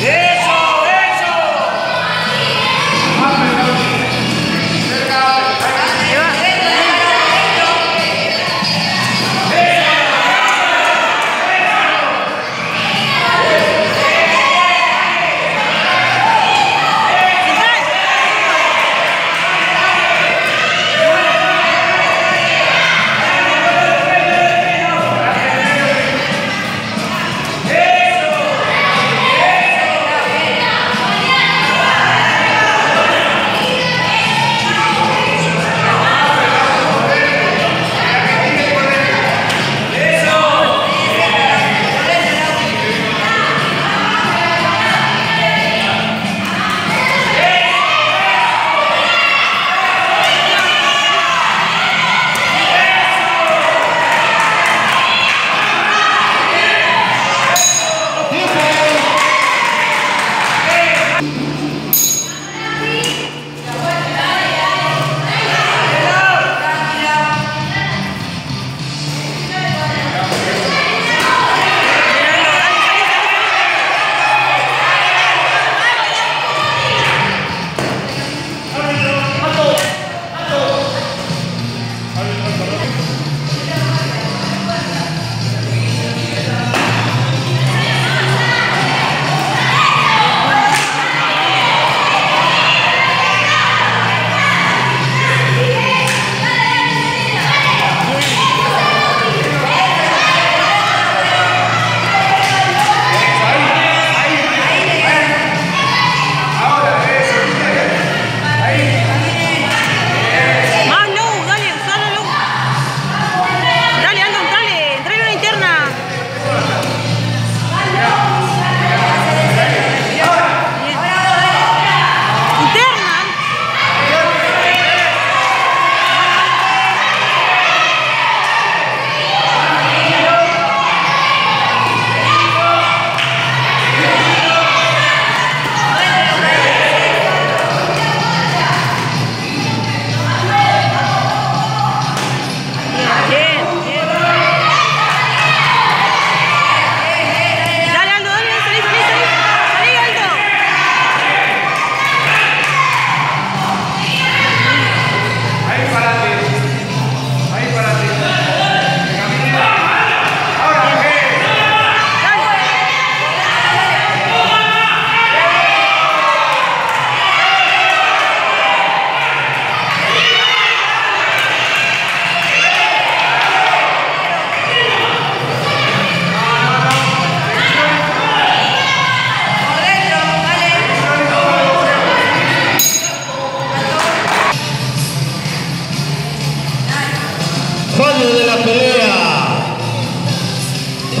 Yeah!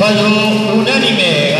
Fallo unánime,